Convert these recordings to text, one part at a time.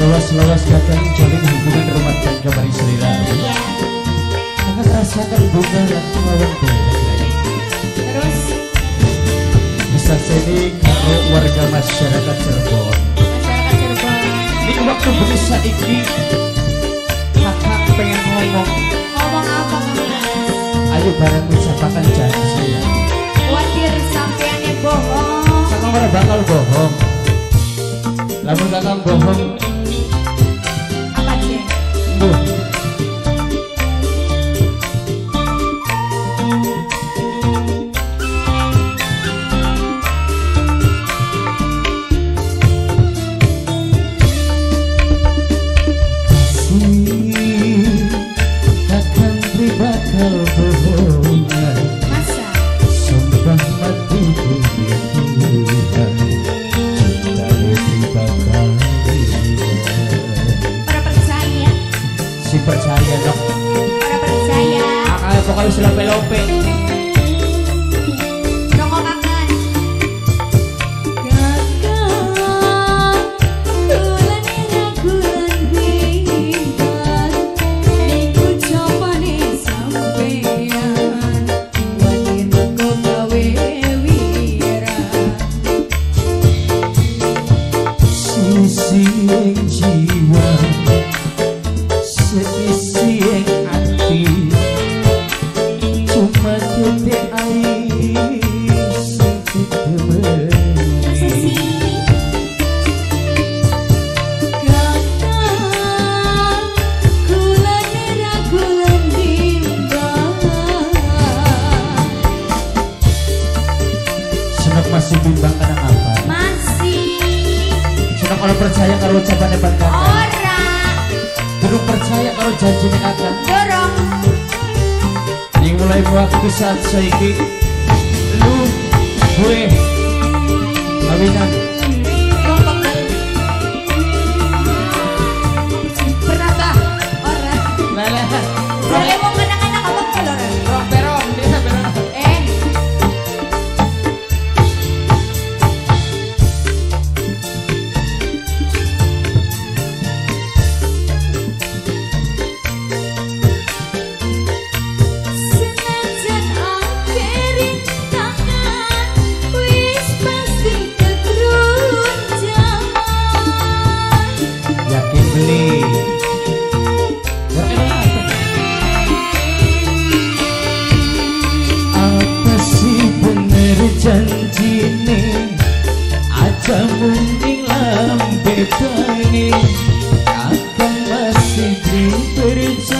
meluas-luaskan jalin hubungan rumah tangga mari selera. Sangat rasakan bunga laku lawan Terus Bisa sini karo warga masyarakat Cirebon. Masyarakat Cirebon Di waktu berusaha ini. Kakak pengen ngomong. Ngomong apa kakak? Ayo bareng ucapakan janji. Ya Khawatir sampean yang bohong. Kakak bakal bohong. Lalu datang bohong orang percaya kalau ucapannya Pak Kakak Ora. Percaya kalau janji ini akan dorong. Mulai waktu saat saya ini Lu Gue Kawinan என்று பெருச்ச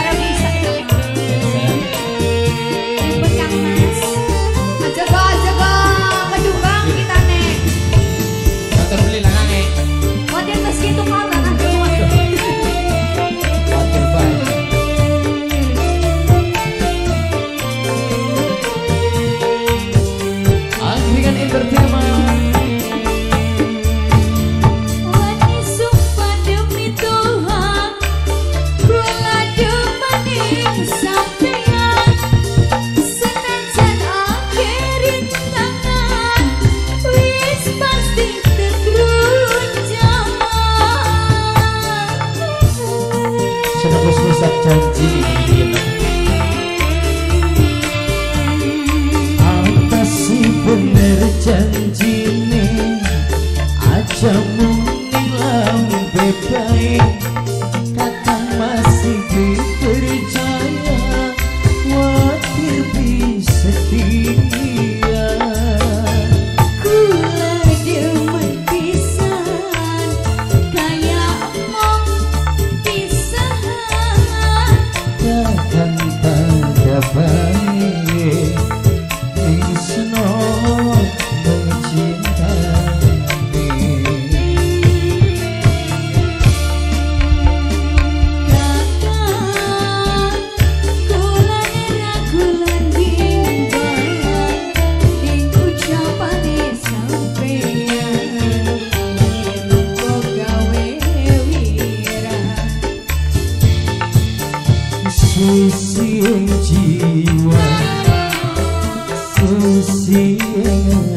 sing